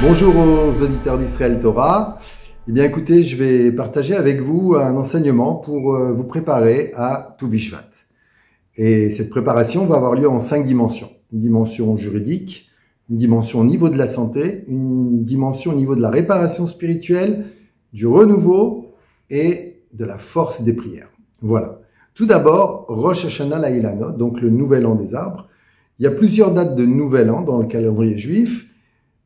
Bonjour aux auditeurs d'Israël Torah. Eh bien écoutez, je vais partager avec vous un enseignement pour euh, vous préparer à tout Bishvat. Et cette préparation va avoir lieu en cinq dimensions. Une dimension juridique, une dimension au niveau de la santé, une dimension au niveau de la réparation spirituelle, du renouveau et de la force des prières. Voilà. Tout d'abord, Rosh Hashanah Laïlanot, donc le nouvel an des arbres. Il y a plusieurs dates de nouvel an dans le calendrier juif,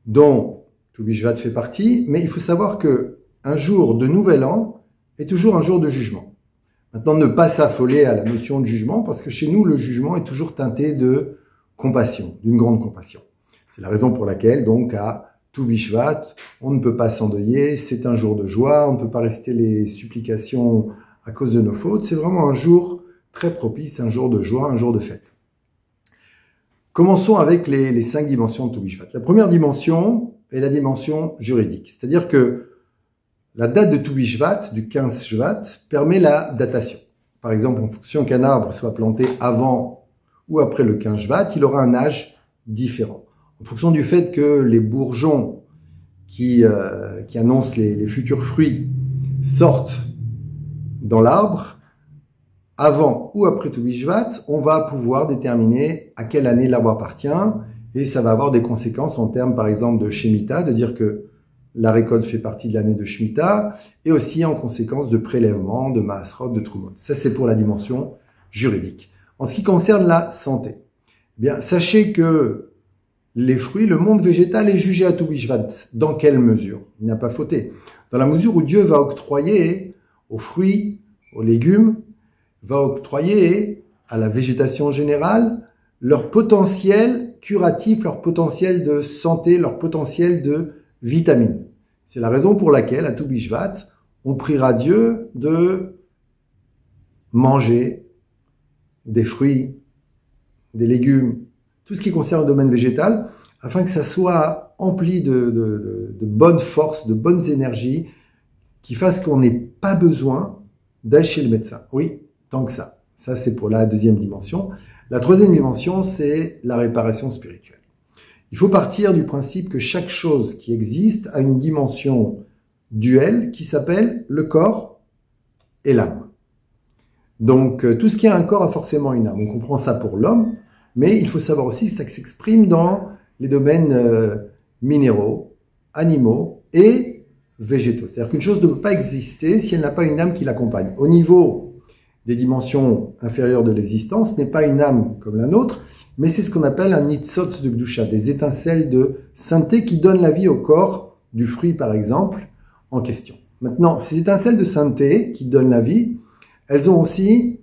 dont Toubishvat fait partie, mais il faut savoir que un jour de nouvel an est toujours un jour de jugement. Maintenant, ne pas s'affoler à la notion de jugement, parce que chez nous, le jugement est toujours teinté de compassion, d'une grande compassion. C'est la raison pour laquelle, donc, à Toubishvat, on ne peut pas s'endeuiller, c'est un jour de joie, on ne peut pas réciter les supplications à cause de nos fautes, c'est vraiment un jour très propice, un jour de joie, un jour de fête. Commençons avec les, cinq dimensions de Toubishvat. La première dimension est la dimension juridique. C'est-à-dire que la date de Toubishvat, du 15 Shvat, permet la datation. Par exemple, en fonction qu'un arbre soit planté avant ou après le 15 Shvat, il aura un âge différent. En fonction du fait que les bourgeons qui, euh, annoncent les, futurs fruits sortent dans l'arbre, avant ou après Toubishvat, on va pouvoir déterminer à quelle année l'arbre appartient et ça va avoir des conséquences en termes, par exemple, de Shemitah, de dire que la récolte fait partie de l'année de Shemitah et aussi en conséquence de prélèvement, de Maasrot, de Trumot. Ça, c'est pour la dimension juridique. En ce qui concerne la santé, eh bien, sachez que les fruits, le monde végétal est jugé à Toubishvat. Dans quelle mesure? Il n'a pas fauté. Dans la mesure où Dieu va octroyer aux fruits, aux légumes, va octroyer à la végétation générale leur potentiel curatif, leur potentiel de santé, leur potentiel de vitamines. C'est la raison pour laquelle, à Toubishvat, on priera Dieu de manger des fruits, des légumes, tout ce qui concerne le domaine végétal, afin que ça soit empli de, de, de bonnes forces, de bonnes énergies, qui fassent qu'on n'ait pas besoin d'aller chez le médecin. Oui, tant que ça. Ça, c'est pour la deuxième dimension. La troisième dimension, c'est la réparation spirituelle. Il faut partir du principe que chaque chose qui existe a une dimension duelle qui s'appelle le corps et l'âme. Donc euh, tout ce qui a un corps a forcément une âme. On comprend ça pour l'homme, mais il faut savoir aussi que ça s'exprime dans les domaines euh, minéraux, animaux et végétaux. C'est-à-dire qu'une chose ne peut pas exister si elle n'a pas une âme qui l'accompagne. Au niveau des dimensions inférieures de l'existence n'est pas une âme comme la nôtre, mais c'est ce qu'on appelle un nitzot de Gdusha, des étincelles de sainteté qui donnent la vie au corps du fruit, par exemple, en question. Maintenant, ces étincelles de sainteté qui donnent la vie, elles ont aussi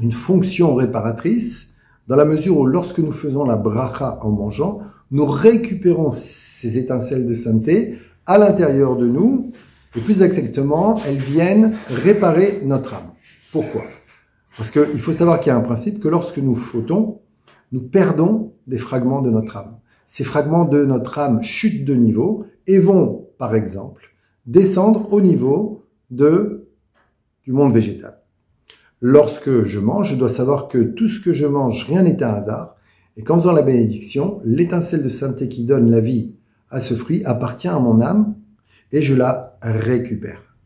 une fonction réparatrice, dans la mesure où lorsque nous faisons la bracha en mangeant, nous récupérons ces étincelles de sainteté à l'intérieur de nous, et plus exactement, elles viennent réparer notre âme. Pourquoi? Parce qu'il faut savoir qu'il y a un principe que lorsque nous fautons, nous perdons des fragments de notre âme. Ces fragments de notre âme chutent de niveau et vont, par exemple, descendre au niveau de, du monde végétal. Lorsque je mange, je dois savoir que tout ce que je mange, rien n'est un hasard. Et qu'en faisant la bénédiction, l'étincelle de sainteté qui donne la vie à ce fruit appartient à mon âme et je la récupère.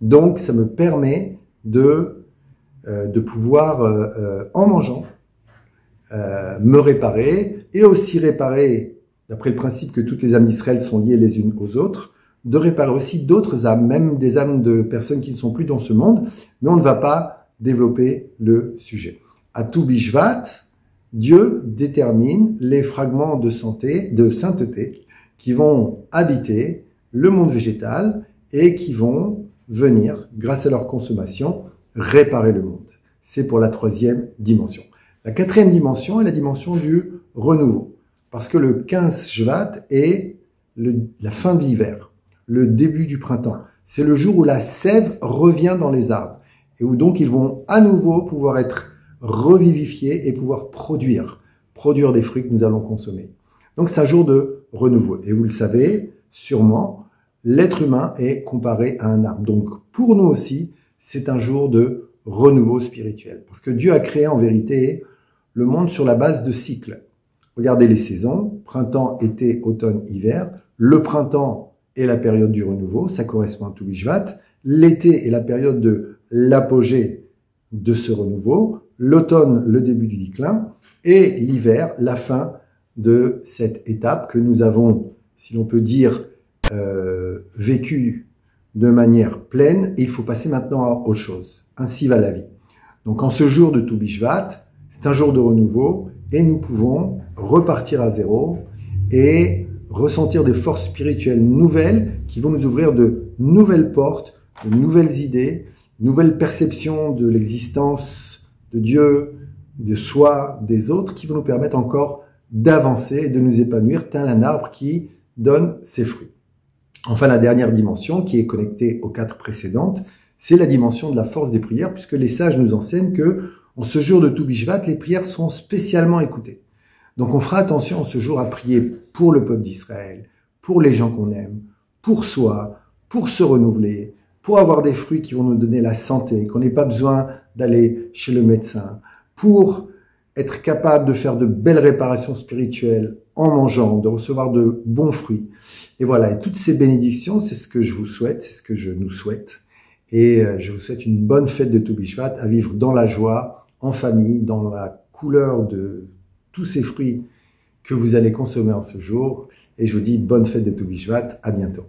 Donc, ça me permet de de pouvoir, euh, euh, en mangeant, me réparer et aussi réparer, d'après le principe que toutes les âmes d'Israël sont liées les unes aux autres, de réparer aussi d'autres âmes, même des âmes de personnes qui ne sont plus dans ce monde, mais on ne va pas développer le sujet. À tout Bishvat, Dieu détermine les fragments de santé, de sainteté, qui vont habiter le monde végétal et qui vont venir, grâce à leur consommation, réparer le monde. C'est pour la troisième dimension. La quatrième dimension est la dimension du renouveau. Parce que le 15 Shvat est la fin de l'hiver, le début du printemps. C'est le jour où la sève revient dans les arbres et où donc ils vont à nouveau pouvoir être revivifiés et pouvoir produire, produire des fruits que nous allons consommer. Donc c'est un jour de renouveau. Et vous le savez sûrement, l'être humain est comparé à un arbre. Donc pour nous aussi, c'est un jour de renouveau spirituel. Parce que Dieu a créé en vérité le monde sur la base de cycles. Regardez les saisons, printemps, été, automne, hiver. Le printemps est la période du renouveau, ça correspond à Toubishvat. L'été est la période de l'apogée de ce renouveau. L'automne, le début du déclin. Et l'hiver, la fin de cette étape que nous avons, si l'on peut dire, euh, vécu de manière pleine. Il faut passer maintenant aux choses. Ainsi va la vie. Donc en ce jour de Toubishvat, c'est un jour de renouveau et nous pouvons repartir à zéro et ressentir des forces spirituelles nouvelles qui vont nous ouvrir de nouvelles portes, de nouvelles idées, nouvelles perceptions de l'existence de Dieu, de soi, des autres, qui vont nous permettre encore d'avancer et de nous épanouir tel un arbre qui donne ses fruits. Enfin, la dernière dimension qui est connectée aux quatre précédentes, c'est la dimension de la force des prières, puisque les sages nous enseignent que en ce jour de Toubishvat, les prières sont spécialement écoutées. Donc on fera attention en ce jour à prier pour le peuple d'Israël, pour les gens qu'on aime, pour soi, pour se renouveler, pour avoir des fruits qui vont nous donner la santé, qu'on n'ait pas besoin d'aller chez le médecin, pour être capable de faire de belles réparations spirituelles en mangeant, de recevoir de bons fruits. Et voilà, et toutes ces bénédictions, c'est ce que je vous souhaite, c'est ce que je nous souhaite. Et euh, je vous souhaite une bonne fête de Toubishvat, à vivre dans la joie, en famille, dans la couleur de tous ces fruits que vous allez consommer en ce jour. Et je vous dis bonne fête de Toubishvat, à bientôt.